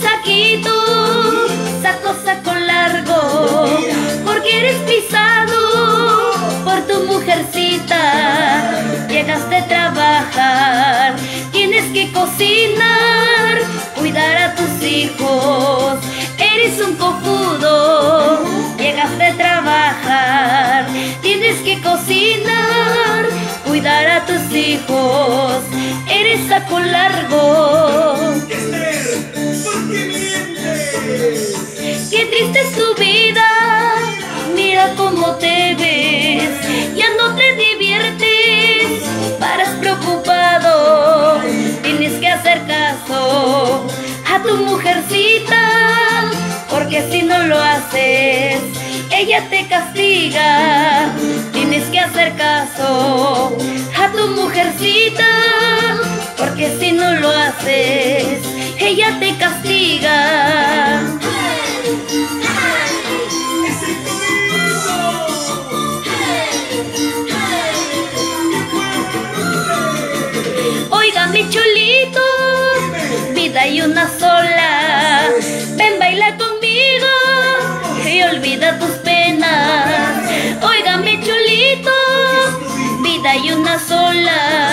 saquito, saco, saco largo, porque eres pisado por tu mujercita. Llegaste a trabajar, tienes que cocinar, cuidar a tus hijos. Eres un cojudo, llegaste a trabajar, tienes que cocinar, cuidar a tus hijos. Eres saco largo. Triste es tu vida, mira cómo te ves, ya no te diviertes, paras preocupado, tienes que hacer caso a tu mujercita, porque si no lo haces, ella te castiga, tienes que hacer caso a tu mujercita, porque si no lo haces, ella te castiga. Chulito, vida y una sola. Ven baila conmigo y olvida tus penas. Oiga mi chulito, vida y una sola.